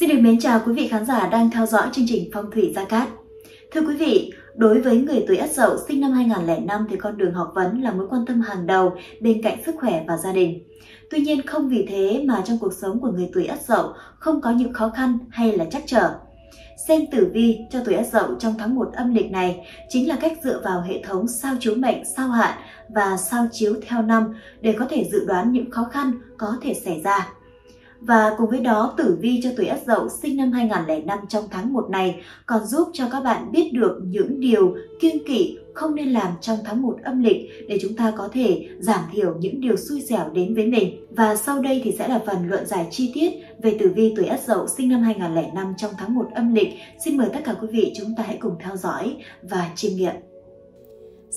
Xin được mến chào quý vị khán giả đang theo dõi chương trình Phong thủy Gia Cát. Thưa quý vị, đối với người tuổi Ất Dậu sinh năm 2005 thì con đường học vấn là mối quan tâm hàng đầu bên cạnh sức khỏe và gia đình. Tuy nhiên không vì thế mà trong cuộc sống của người tuổi Ất Dậu không có những khó khăn hay là trắc trở. Xem tử vi cho tuổi Ất Dậu trong tháng 1 âm lịch này chính là cách dựa vào hệ thống sao chiếu mệnh, sao hạn và sao chiếu theo năm để có thể dự đoán những khó khăn có thể xảy ra. Và cùng với đó, tử vi cho tuổi Ất Dậu sinh năm 2005 trong tháng 1 này còn giúp cho các bạn biết được những điều kiêng kỵ không nên làm trong tháng 1 âm lịch để chúng ta có thể giảm thiểu những điều xui xẻo đến với mình. Và sau đây thì sẽ là phần luận giải chi tiết về tử vi tuổi Ất Dậu sinh năm 2005 trong tháng 1 âm lịch. Xin mời tất cả quý vị chúng ta hãy cùng theo dõi và chiêm nghiệm.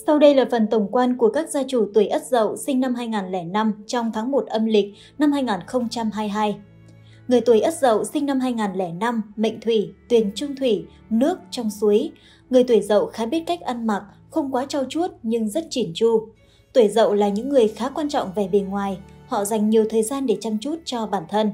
Sau đây là phần tổng quan của các gia chủ tuổi Ất Dậu sinh năm 2005 trong tháng 1 âm lịch năm 2022. Người tuổi Ất Dậu sinh năm 2005, mệnh thủy, tuyền trung thủy, nước trong suối. Người tuổi Dậu khá biết cách ăn mặc, không quá trau chuốt nhưng rất chỉn chu. Tuổi Dậu là những người khá quan trọng về bề ngoài, họ dành nhiều thời gian để chăm chút cho bản thân.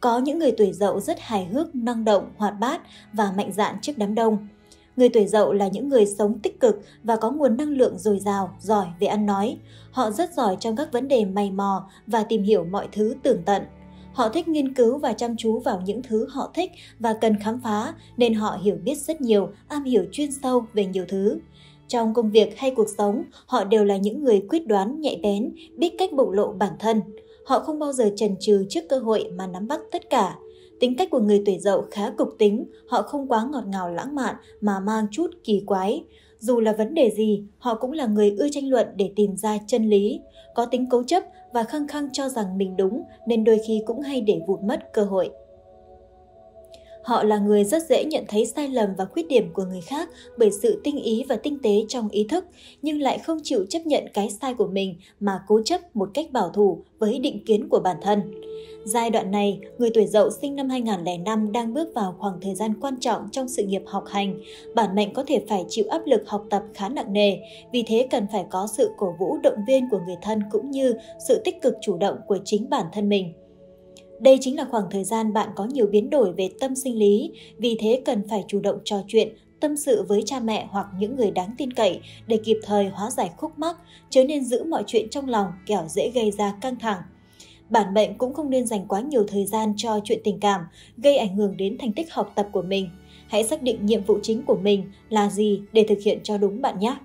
Có những người tuổi Dậu rất hài hước, năng động, hoạt bát và mạnh dạn trước đám đông. Người tuổi dậu là những người sống tích cực và có nguồn năng lượng dồi dào, giỏi về ăn nói. Họ rất giỏi trong các vấn đề mày mò và tìm hiểu mọi thứ tường tận. Họ thích nghiên cứu và chăm chú vào những thứ họ thích và cần khám phá nên họ hiểu biết rất nhiều, am hiểu chuyên sâu về nhiều thứ. Trong công việc hay cuộc sống, họ đều là những người quyết đoán, nhạy bén, biết cách bộc lộ bản thân. Họ không bao giờ chần chừ trước cơ hội mà nắm bắt tất cả. Tính cách của người tuổi dậu khá cục tính, họ không quá ngọt ngào lãng mạn mà mang chút kỳ quái. Dù là vấn đề gì, họ cũng là người ưa tranh luận để tìm ra chân lý, có tính cố chấp và khăng khăng cho rằng mình đúng nên đôi khi cũng hay để vụt mất cơ hội. Họ là người rất dễ nhận thấy sai lầm và khuyết điểm của người khác bởi sự tinh ý và tinh tế trong ý thức, nhưng lại không chịu chấp nhận cái sai của mình mà cố chấp một cách bảo thủ với định kiến của bản thân. Giai đoạn này, người tuổi dậu sinh năm 2005 đang bước vào khoảng thời gian quan trọng trong sự nghiệp học hành. Bản mệnh có thể phải chịu áp lực học tập khá nặng nề, vì thế cần phải có sự cổ vũ động viên của người thân cũng như sự tích cực chủ động của chính bản thân mình. Đây chính là khoảng thời gian bạn có nhiều biến đổi về tâm sinh lý, vì thế cần phải chủ động trò chuyện, tâm sự với cha mẹ hoặc những người đáng tin cậy để kịp thời hóa giải khúc mắc, chứ nên giữ mọi chuyện trong lòng kẻo dễ gây ra căng thẳng. Bản mệnh cũng không nên dành quá nhiều thời gian cho chuyện tình cảm, gây ảnh hưởng đến thành tích học tập của mình. Hãy xác định nhiệm vụ chính của mình là gì để thực hiện cho đúng bạn nhé.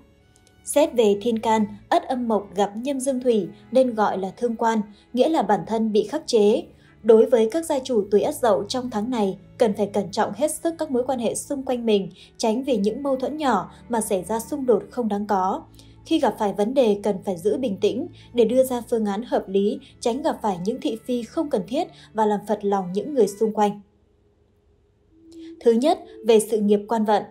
Xét về thiên can, ất âm mộc gặp nhâm dương thủy nên gọi là thương quan, nghĩa là bản thân bị khắc chế. Đối với các gia chủ tuổi ất dậu trong tháng này, cần phải cẩn trọng hết sức các mối quan hệ xung quanh mình, tránh vì những mâu thuẫn nhỏ mà xảy ra xung đột không đáng có. Khi gặp phải vấn đề cần phải giữ bình tĩnh để đưa ra phương án hợp lý, tránh gặp phải những thị phi không cần thiết và làm phật lòng những người xung quanh. Thứ nhất, về sự nghiệp quan vận.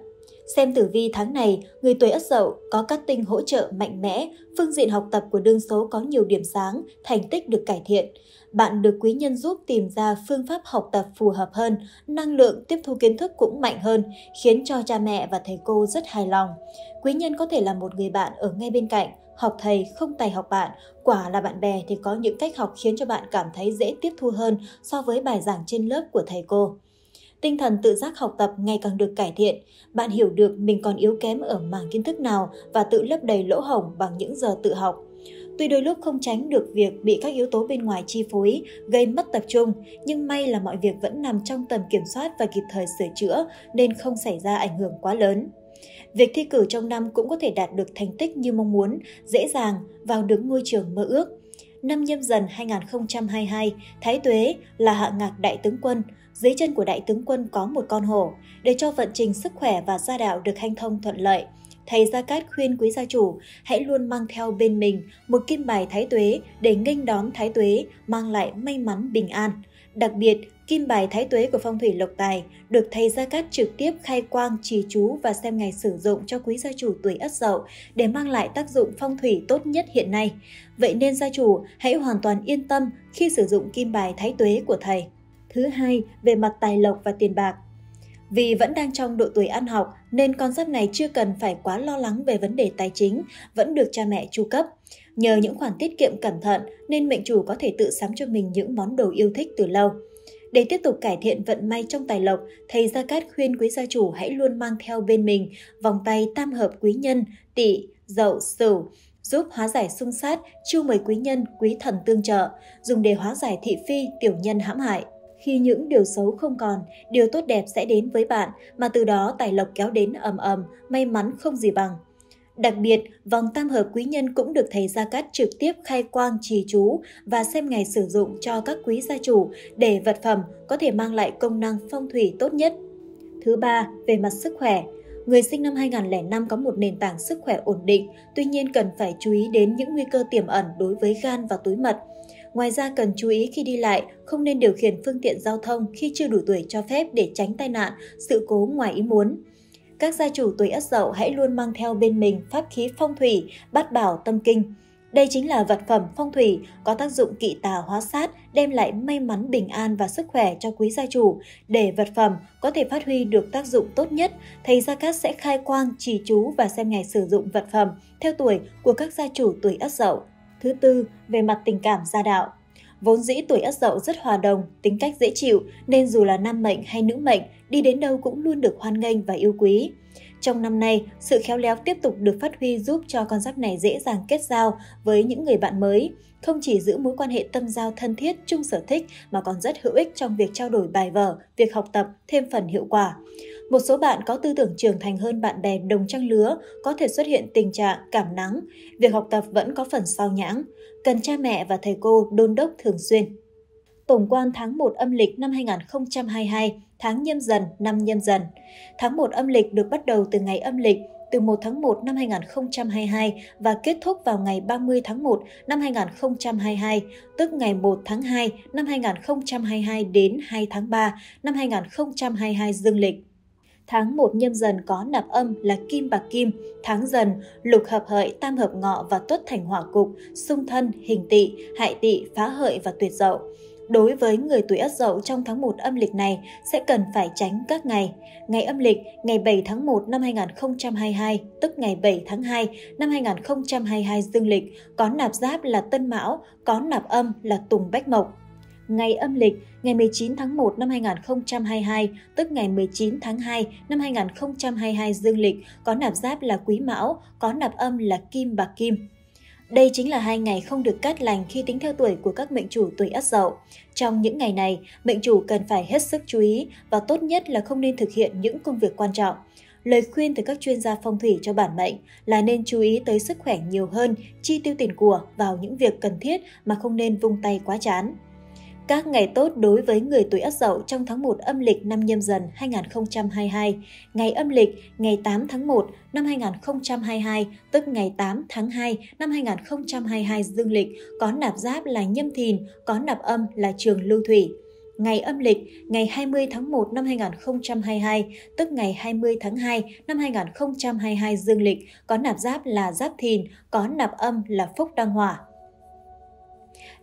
Xem tử vi tháng này, người tuổi Ất Dậu có các tinh hỗ trợ mạnh mẽ, phương diện học tập của đương số có nhiều điểm sáng, thành tích được cải thiện. Bạn được quý nhân giúp tìm ra phương pháp học tập phù hợp hơn, năng lượng tiếp thu kiến thức cũng mạnh hơn, khiến cho cha mẹ và thầy cô rất hài lòng. Quý nhân có thể là một người bạn ở ngay bên cạnh, học thầy không tài học bạn, quả là bạn bè thì có những cách học khiến cho bạn cảm thấy dễ tiếp thu hơn so với bài giảng trên lớp của thầy cô. Tinh thần tự giác học tập ngày càng được cải thiện, bạn hiểu được mình còn yếu kém ở mảng kiến thức nào và tự lấp đầy lỗ hổng bằng những giờ tự học. Tuy đôi lúc không tránh được việc bị các yếu tố bên ngoài chi phối, gây mất tập trung, nhưng may là mọi việc vẫn nằm trong tầm kiểm soát và kịp thời sửa chữa nên không xảy ra ảnh hưởng quá lớn. Việc thi cử trong năm cũng có thể đạt được thành tích như mong muốn, dễ dàng vào đứng ngôi trường mơ ước. Năm nhâm dần 2022, Thái Tuế là hạ ngạc đại tướng quân, dưới chân của đại tướng quân có một con hổ, để cho vận trình sức khỏe và gia đạo được hanh thông thuận lợi. Thầy Gia Cát khuyên quý gia chủ hãy luôn mang theo bên mình một kim bài thái tuế để nghênh đón thái tuế, mang lại may mắn bình an. Đặc biệt, kim bài thái tuế của phong thủy lộc tài được thầy Gia Cát trực tiếp khai quang, trì chú và xem ngày sử dụng cho quý gia chủ tuổi ất dậu để mang lại tác dụng phong thủy tốt nhất hiện nay. Vậy nên gia chủ hãy hoàn toàn yên tâm khi sử dụng kim bài thái tuế của thầy. Thứ hai, về mặt tài lộc và tiền bạc. Vì vẫn đang trong độ tuổi ăn học nên con giáp này chưa cần phải quá lo lắng về vấn đề tài chính, vẫn được cha mẹ chu cấp. Nhờ những khoản tiết kiệm cẩn thận nên mệnh chủ có thể tự sắm cho mình những món đồ yêu thích từ lâu. Để tiếp tục cải thiện vận may trong tài lộc, thầy Gia Cát khuyên quý gia chủ hãy luôn mang theo bên mình vòng tay tam hợp quý nhân, tỵ, dậu, sửu, giúp hóa giải xung sát, chiêu mời quý nhân, quý thần tương trợ, dùng để hóa giải thị phi, tiểu nhân hãm hại. Khi những điều xấu không còn, điều tốt đẹp sẽ đến với bạn, mà từ đó tài lộc kéo đến ầm ầm, may mắn không gì bằng. Đặc biệt, vòng tam hợp quý nhân cũng được thầy Gia Cát trực tiếp khai quang trì chú và xem ngày sử dụng cho các quý gia chủ để vật phẩm có thể mang lại công năng phong thủy tốt nhất. Thứ ba, về mặt sức khỏe. Người sinh năm 2005 có một nền tảng sức khỏe ổn định, tuy nhiên cần phải chú ý đến những nguy cơ tiềm ẩn đối với gan và túi mật. Ngoài ra cần chú ý khi đi lại, không nên điều khiển phương tiện giao thông khi chưa đủ tuổi cho phép để tránh tai nạn, sự cố ngoài ý muốn. Các gia chủ tuổi Ất Dậu hãy luôn mang theo bên mình pháp khí phong thủy, bát bảo tâm kinh. Đây chính là vật phẩm phong thủy có tác dụng kỵ tà hóa sát, đem lại may mắn bình an và sức khỏe cho quý gia chủ. Để vật phẩm có thể phát huy được tác dụng tốt nhất, thầy Gia Cát sẽ khai quang, trì chú và xem ngày sử dụng vật phẩm theo tuổi của các gia chủ tuổi Ất Dậu. Thứ tư, về mặt tình cảm gia đạo. Vốn dĩ tuổi Ất Dậu rất hòa đồng, tính cách dễ chịu nên dù là nam mệnh hay nữ mệnh, đi đến đâu cũng luôn được hoan nghênh và yêu quý. Trong năm nay, sự khéo léo tiếp tục được phát huy giúp cho con giáp này dễ dàng kết giao với những người bạn mới, không chỉ giữ mối quan hệ tâm giao thân thiết chung sở thích mà còn rất hữu ích trong việc trao đổi bài vở, việc học tập thêm phần hiệu quả. Một số bạn có tư tưởng trưởng thành hơn bạn bè đồng trang lứa có thể xuất hiện tình trạng cảm nắng, việc học tập vẫn có phần sao nhãng, cần cha mẹ và thầy cô đôn đốc thường xuyên. Tổng quan tháng 1 âm lịch năm 2022, tháng nhâm dần năm nhâm dần. Tháng 1 âm lịch được bắt đầu từ ngày âm lịch từ 1 tháng 1 năm 2022 và kết thúc vào ngày 30 tháng 1 năm 2022, tức ngày 1 tháng 2 năm 2022 đến 2 tháng 3 năm 2022 dương lịch. Tháng 1 nhâm dần có nạp âm là kim bạc kim, tháng dần lục hợp hợi, tam hợp ngọ và tuất thành hỏa cục, xung thân, hình tỵ, hại tỵ, phá hợi và tuyệt dậu. Đối với người tuổi Ất Dậu trong tháng 1 âm lịch này sẽ cần phải tránh các ngày. Ngày âm lịch ngày 7 tháng 1 năm 2022, tức ngày 7 tháng 2 năm 2022 dương lịch, có nạp giáp là Tân Mão, có nạp âm là Tùng Bách Mộc. Ngày âm lịch ngày 19 tháng 1 năm 2022, tức ngày 19 tháng 2 năm 2022 dương lịch, có nạp giáp là Quý Mão, có nạp âm là Kim Bạc Kim. Đây chính là hai ngày không được cát lành khi tính theo tuổi của các mệnh chủ tuổi Ất Dậu. Trong những ngày này, mệnh chủ cần phải hết sức chú ý và tốt nhất là không nên thực hiện những công việc quan trọng. Lời khuyên từ các chuyên gia phong thủy cho bản mệnh là nên chú ý tới sức khỏe nhiều hơn, chi tiêu tiền của vào những việc cần thiết mà không nên vung tay quá chán. Các ngày tốt đối với người tuổi Ất Dậu trong tháng 1 âm lịch năm Nhâm Dần 2022. Ngày âm lịch ngày 8 tháng 1 năm 2022, tức ngày 8 tháng 2 năm 2022 dương lịch, có nạp giáp là Nhâm Thìn, có nạp âm là Trường Lưu Thủy. Ngày âm lịch ngày 20 tháng 1 năm 2022, tức ngày 20 tháng 2 năm 2022 dương lịch, có nạp giáp là Giáp Thìn, có nạp âm là Phúc Đăng Hỏa.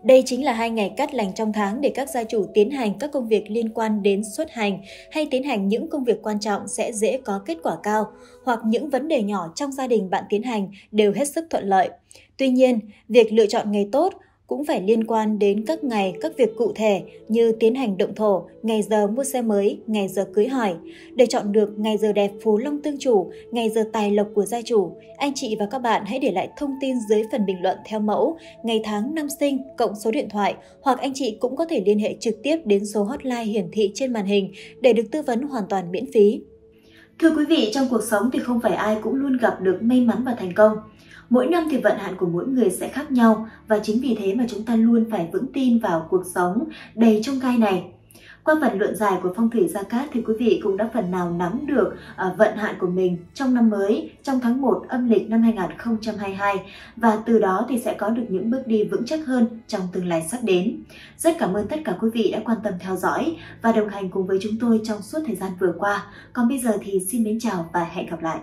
Đây chính là hai ngày cắt lành trong tháng để các gia chủ tiến hành các công việc liên quan đến xuất hành hay tiến hành những công việc quan trọng sẽ dễ có kết quả cao, hoặc những vấn đề nhỏ trong gia đình bạn tiến hành đều hết sức thuận lợi. Tuy nhiên, việc lựa chọn ngày tốt cũng phải liên quan đến các ngày, các việc cụ thể như tiến hành động thổ, ngày giờ mua xe mới, ngày giờ cưới hỏi. Để chọn được ngày giờ đẹp phú long tương chủ, ngày giờ tài lộc của gia chủ, anh chị và các bạn hãy để lại thông tin dưới phần bình luận theo mẫu, ngày tháng năm sinh, cộng số điện thoại, hoặc anh chị cũng có thể liên hệ trực tiếp đến số hotline hiển thị trên màn hình để được tư vấn hoàn toàn miễn phí. Thưa quý vị, trong cuộc sống thì không phải ai cũng luôn gặp được may mắn và thành công. Mỗi năm thì vận hạn của mỗi người sẽ khác nhau và chính vì thế mà chúng ta luôn phải vững tin vào cuộc sống đầy trông gai này. Qua phần luận giải của phong thủy Gia Cát thì quý vị cũng đã phần nào nắm được à, vận hạn của mình trong năm mới, trong tháng 1 âm lịch năm 2022 và từ đó thì sẽ có được những bước đi vững chắc hơn trong tương lai sắp đến. Rất cảm ơn tất cả quý vị đã quan tâm theo dõi và đồng hành cùng với chúng tôi trong suốt thời gian vừa qua. Còn bây giờ thì xin mến chào và hẹn gặp lại.